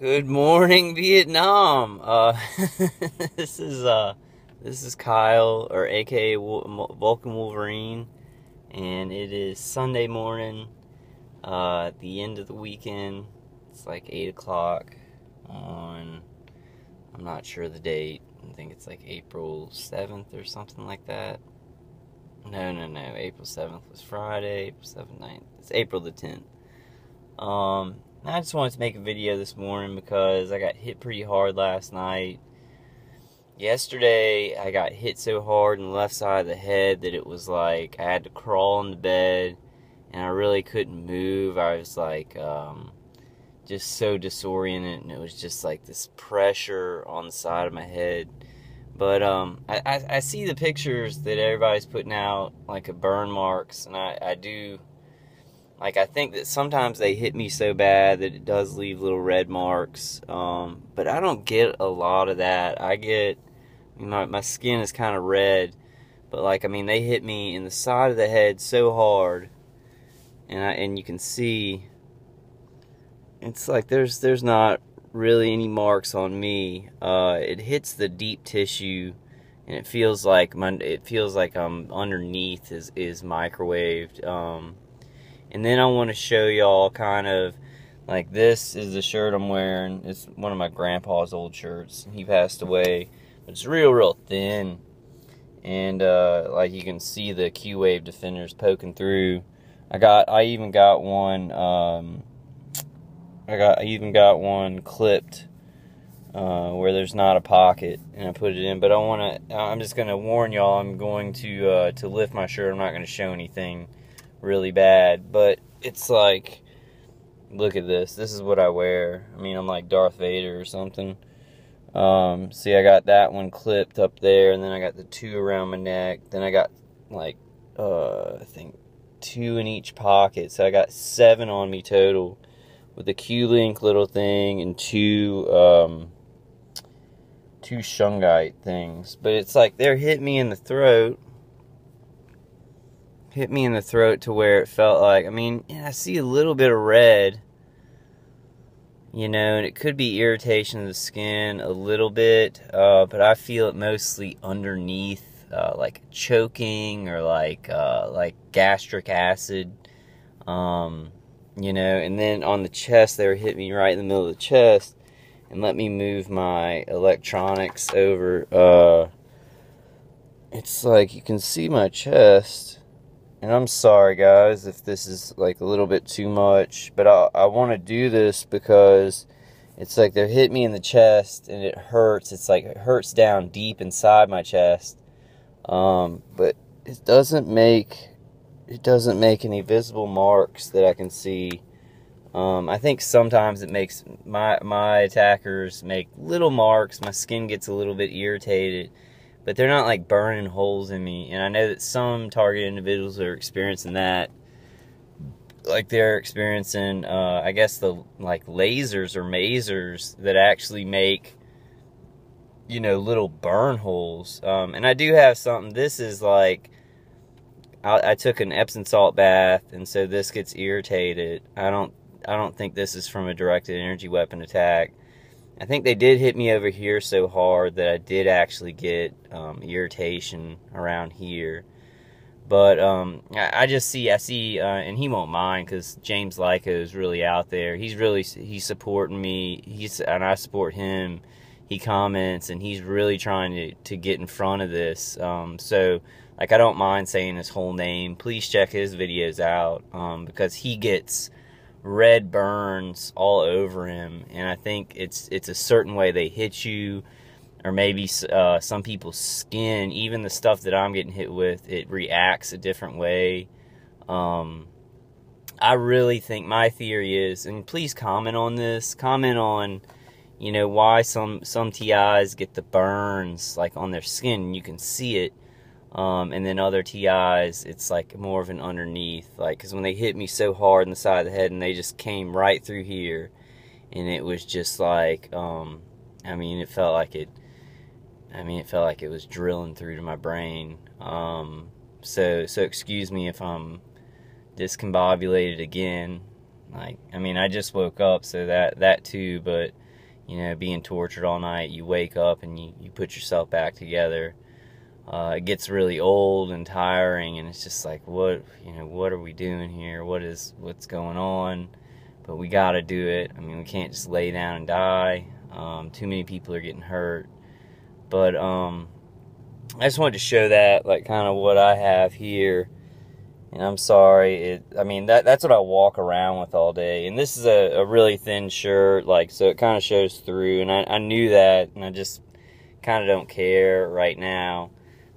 Good morning, Vietnam. Uh, this is uh, this is Kyle, or AKA Vulcan Wolverine, and it is Sunday morning. Uh, at the end of the weekend, it's like eight o'clock on. I'm not sure the date. I think it's like April seventh or something like that. No, no, no. April seventh was Friday. April seventh, 9th. It's April the tenth. Um, I just wanted to make a video this morning because I got hit pretty hard last night. Yesterday, I got hit so hard in the left side of the head that it was like I had to crawl in the bed and I really couldn't move. I was like, um, just so disoriented and it was just like this pressure on the side of my head. But um, I, I, I see the pictures that everybody's putting out, like a burn marks, and I, I do like I think that sometimes they hit me so bad that it does leave little red marks. Um, but I don't get a lot of that. I get my my skin is kind of red, but like I mean they hit me in the side of the head so hard, and I, and you can see it's like there's there's not really any marks on me. Uh, it hits the deep tissue and it feels like my it feels like I'm underneath is is microwaved. Um, and then I want to show y'all kind of like this is the shirt I'm wearing. It's one of my grandpa's old shirts. He passed away. It's real, real thin. And uh, like you can see the Q-Wave defenders poking through. I got, I even got one, um, I got, I even got one clipped uh, where there's not a pocket, and I put it in. But I want to, I'm just gonna warn y'all. I'm going to uh, to lift my shirt. I'm not gonna show anything really bad, but it's like, look at this. This is what I wear. I mean, I'm like Darth Vader or something. Um, see, I got that one clipped up there, and then I got the two around my neck. Then I got like, uh, I think two in each pocket. So I got seven on me total with the Q-Link little thing and two, um, two shungite things. But it's like they're hitting me in the throat hit me in the throat to where it felt like, I mean, I see a little bit of red, you know, and it could be irritation of the skin a little bit, uh, but I feel it mostly underneath, uh, like choking or like, uh, like gastric acid, um, you know, and then on the chest, they were hitting me right in the middle of the chest and let me move my electronics over, uh, it's like you can see my chest and I'm sorry, guys, if this is like a little bit too much, but I, I want to do this because it's like they're hitting me in the chest and it hurts. It's like it hurts down deep inside my chest. Um, but it doesn't make it doesn't make any visible marks that I can see. Um, I think sometimes it makes my my attackers make little marks. My skin gets a little bit irritated but they're not like burning holes in me. And I know that some target individuals are experiencing that. Like they're experiencing, uh, I guess, the like lasers or masers that actually make, you know, little burn holes. Um, and I do have something. This is like, I, I took an Epsom salt bath, and so this gets irritated. I don't, I don't think this is from a directed energy weapon attack. I think they did hit me over here so hard that I did actually get um, irritation around here. But um, I, I, just see, I see, uh, and he won't mind because James Lyko is really out there. He's really, he's supporting me. He's, and I support him. He comments and he's really trying to, to get in front of this. Um, so, like, I don't mind saying his whole name. Please check his videos out um, because he gets red burns all over him. And i think it's it's a certain way they hit you or maybe uh, some people's skin. Even the stuff that i'm getting hit with it reacts a different way. Um, i really think my theory is and please comment on this comment on you know why some some tis get the burns like on their skin. You can see it um, and then other TIs, it's like more of an underneath, like, because when they hit me so hard in the side of the head and they just came right through here, and it was just like, um, I mean, it felt like it, I mean, it felt like it was drilling through to my brain. Um, so, so excuse me if I'm discombobulated again. Like, I mean, I just woke up, so that, that too, but, you know, being tortured all night, you wake up and you, you put yourself back together. Uh, it gets really old and tiring, and it's just like, what, you know, what are we doing here? What is, what's going on? But we got to do it. I mean, we can't just lay down and die. Um, too many people are getting hurt. But um, I just wanted to show that, like, kind of what I have here. And I'm sorry. It. I mean, that that's what I walk around with all day. And this is a, a really thin shirt, like, so it kind of shows through. And I, I knew that, and I just kind of don't care right now.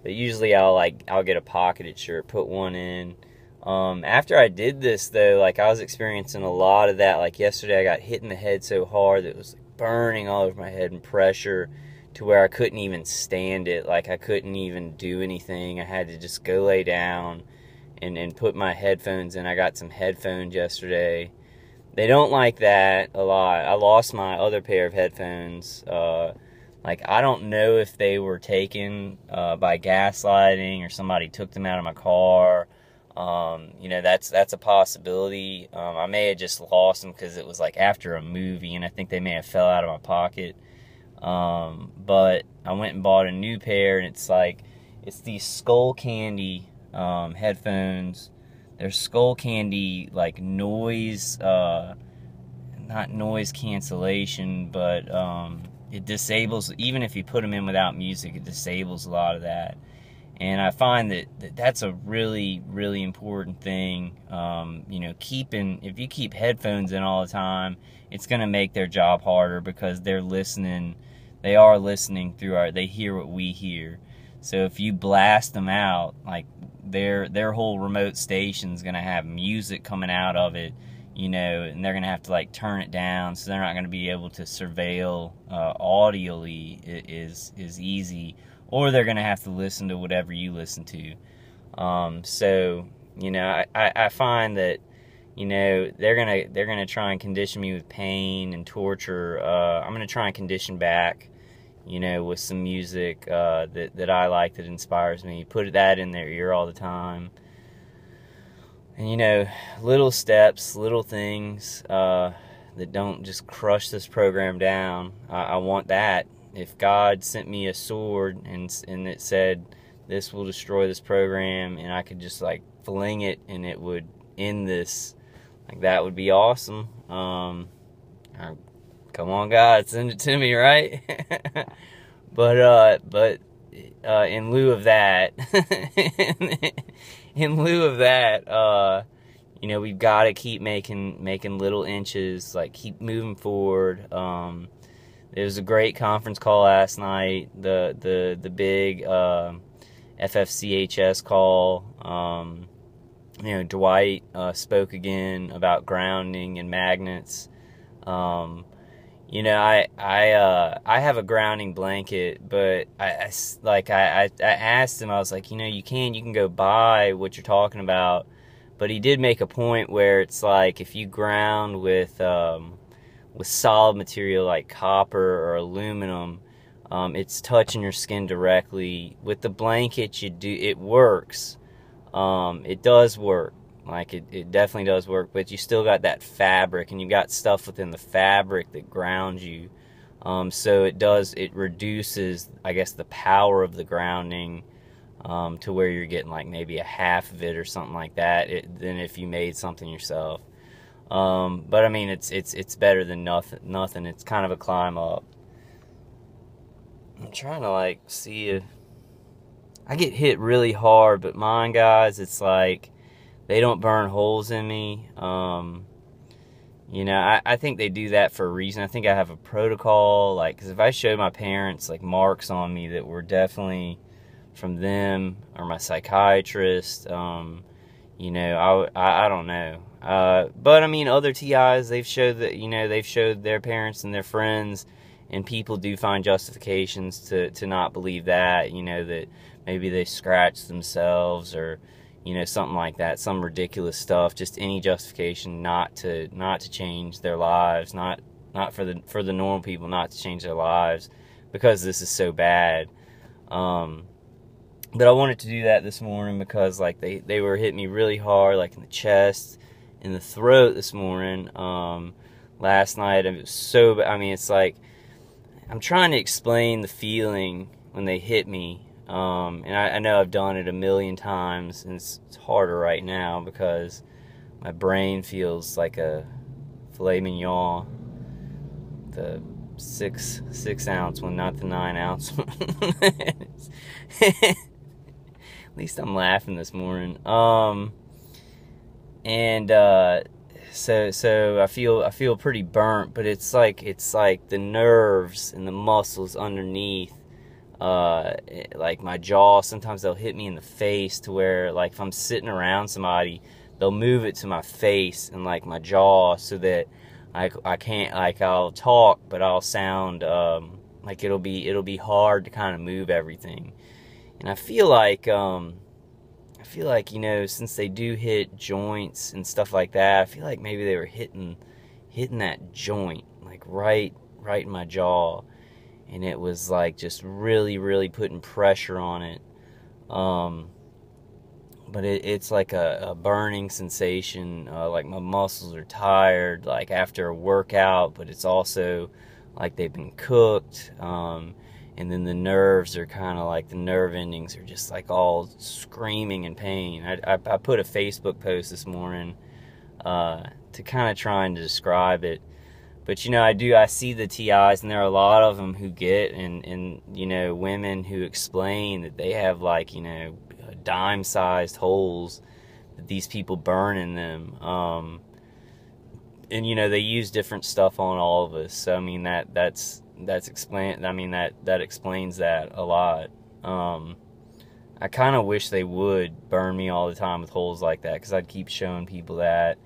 But usually I'll, like, I'll get a pocketed shirt, put one in. Um, after I did this, though, like, I was experiencing a lot of that. Like, yesterday I got hit in the head so hard that it was burning all over my head and pressure to where I couldn't even stand it. Like I couldn't even do anything. I had to just go lay down and, and put my headphones in. I got some headphones yesterday. They don't like that a lot. I lost my other pair of headphones. Uh, like I don't know if they were taken uh, by gaslighting or somebody took them out of my car. Um, you know that's that's a possibility. Um, I may have just lost them because it was like after a movie, and I think they may have fell out of my pocket. Um, but I went and bought a new pair, and it's like it's these Skullcandy um, headphones. They're Skullcandy like noise, uh, not noise cancellation, but um, it disables. Even if you put them in without music, it disables a lot of that. And I find that, that that's a really, really important thing. Um, you know, keeping if you keep headphones in all the time, it's going to make their job harder because they're listening they are listening through our they hear what we hear so if you blast them out like their their whole remote station's going to have music coming out of it you know and they're going to have to like turn it down so they're not going to be able to surveil uh, audioly is is easy or they're going to have to listen to whatever you listen to. Um, so you know I, I, I find that you know they're gonna they're gonna try and condition me with pain and torture. Uh, i'm gonna try and condition back you know, with some music uh, that that I like that inspires me. Put that in their ear all the time, and you know, little steps, little things uh, that don't just crush this program down. I, I, want that. If God sent me a sword and and it said this will destroy this program, and I could just like fling it and it would end this, like that would be awesome. Um, I, come on God, send it to me, right? but uh, but uh, in lieu of that, in lieu of that, uh, you know, we've got to keep making making little inches, like keep moving forward. Um, there was a great conference call last night. The the the big uh, FFCHS call. Um, you know, Dwight uh, spoke again about grounding and magnets. Um, you know, I I uh, I have a grounding blanket, but I, I like I, I, I asked him. I was like, you know, you can you can go buy what you're talking about, but he did make a point where it's like if you ground with um, with solid material like copper or aluminum, um, it's touching your skin directly. With the blanket, you do it works. Um, it does work, like it, it definitely does work, but you still got that fabric and you got stuff within the fabric that grounds you. Um, so it does, it reduces, I guess, the power of the grounding um, to where you're getting like maybe a half of it or something like that it, than if you made something yourself. Um, but I mean, it's it's it's better than nothing. Nothing. It's kind of a climb up. I'm trying to like see if I get hit really hard, but mine, guys, it's like they don't burn holes in me. Um, you know, I, I think they do that for a reason. I think I have a protocol, like, because if I showed my parents, like, marks on me that were definitely from them or my psychiatrist, um, you know, I, I, I don't know. Uh, but, I mean, other TIs, they've showed that, you know, they've showed their parents and their friends, and people do find justifications to, to not believe that, you know, that maybe they scratched themselves or, you know something like that some ridiculous stuff just any justification not to not to change their lives not not for the for the normal people not to change their lives because this is so bad um but I wanted to do that this morning because like they they were hitting me really hard like in the chest in the throat this morning um last night it was so I mean it's like I'm trying to explain the feeling when they hit me. Um, and I, I, know I've done it a million times, and it's, it's, harder right now because my brain feels like a filet mignon, the six six ounce one, not the nine ounce one. At least I'm laughing this morning. Um, and uh, so so I feel I feel pretty burnt, but it's like it's like the nerves and the muscles underneath uh, like my jaw sometimes they'll hit me in the face to where like if I'm sitting around somebody they'll move it to my face and like my jaw so that I, I can't like I'll talk but I'll sound um, like it'll be it'll be hard to kind of move everything. And I feel like um, I feel like, you know, since they do hit joints and stuff like that, I feel like maybe they were hitting hitting that joint like right right in my jaw and it was like just really really putting pressure on it um, but it, it's like a, a burning sensation uh, like my muscles are tired like after a workout but it's also like they've been cooked um, and then the nerves are kind of like the nerve endings are just like all screaming in pain. I, I, I put a Facebook post this morning uh, to kind of trying to describe it. But you know, I do. I see the TIs, and there are a lot of them who get, and and you know, women who explain that they have like you know, dime-sized holes that these people burn in them. Um, and you know, they use different stuff on all of us. So I mean, that that's that's explain. I mean that that explains that a lot. Um, I kind of wish they would burn me all the time with holes like that because I'd keep showing people that.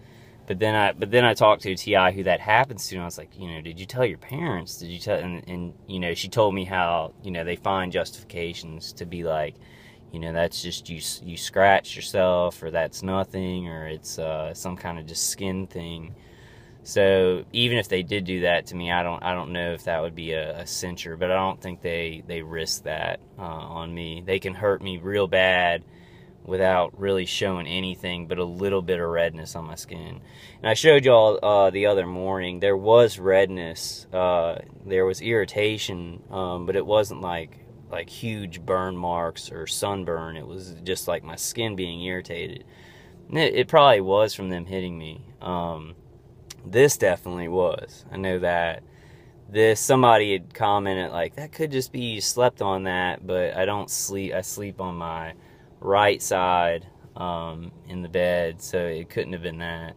But then I but then I talked to a TI who that happens to, and I was like, you know, did you tell your parents? Did you tell? And, and you know, she told me how you know they find justifications to be like, you know, that's just you you scratch yourself, or that's nothing, or it's uh, some kind of just skin thing. So even if they did do that to me, I don't I don't know if that would be a, a censure, but I don't think they they risk that uh, on me. They can hurt me real bad without really showing anything but a little bit of redness on my skin. And I showed y'all uh, the other morning there was redness, uh, there was irritation, um, but it wasn't like like huge burn marks or sunburn. It was just like my skin being irritated. It, it, probably was from them hitting me. Um, this definitely was. I know that. This somebody had commented like that could just be you slept on that, but I don't sleep. I sleep on my right side um, in the bed, so it couldn't have been that.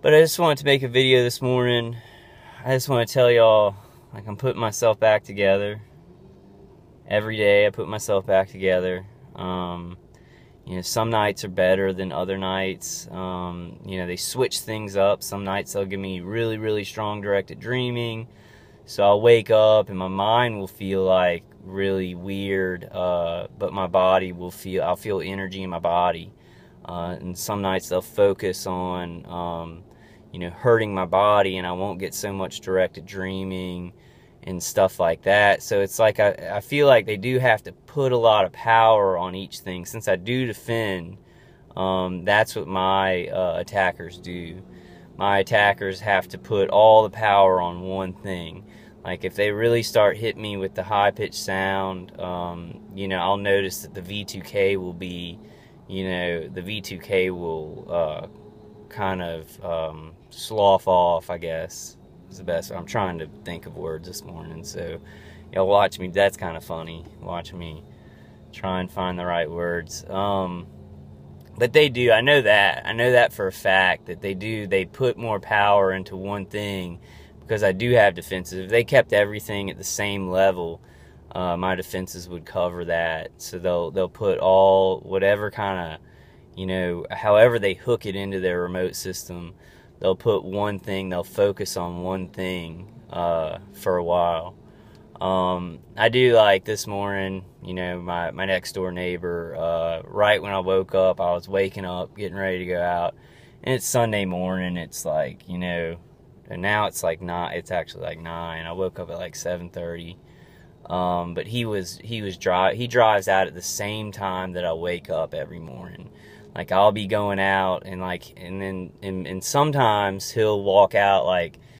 But I just wanted to make a video this morning. I just want to tell y'all, like I'm putting myself back together. Every day I put myself back together. Um, you know, some nights are better than other nights. Um, you know, they switch things up. Some nights they'll give me really, really strong directed dreaming. So I'll wake up and my mind will feel like really weird, uh, but my body will feel, I'll feel energy in my body. Uh, and some nights they'll focus on, um, you know, hurting my body and I won't get so much directed dreaming and stuff like that. So it's like I, I feel like they do have to put a lot of power on each thing. Since I do defend, um, that's what my uh, attackers do. My attackers have to put all the power on one thing. Like if they really start hitting me with the high pitched sound, um, you know, I'll notice that the V2K will be, you know, the V2K will uh, kind of um, slough off, I guess is the best. I'm trying to think of words this morning, so y'all watch me. That's kind of funny. Watch me try and find the right words. Um, but they do. I know that. I know that for a fact that they do. They put more power into one thing because I do have defenses. If they kept everything at the same level, uh, my defenses would cover that. So they'll they'll put all whatever kind of you know however they hook it into their remote system they'll put one thing, they'll focus on one thing uh, for a while. Um, I do like this morning, you know, my, my next door neighbor, uh, right when I woke up, I was waking up, getting ready to go out. And it's Sunday morning. It's like, you know, and now it's like not, it's actually like nine. I woke up at like 730. Um, but he was, he was drive, he drives out at the same time that I wake up every morning like I'll be going out and like and then and, and sometimes he'll walk out like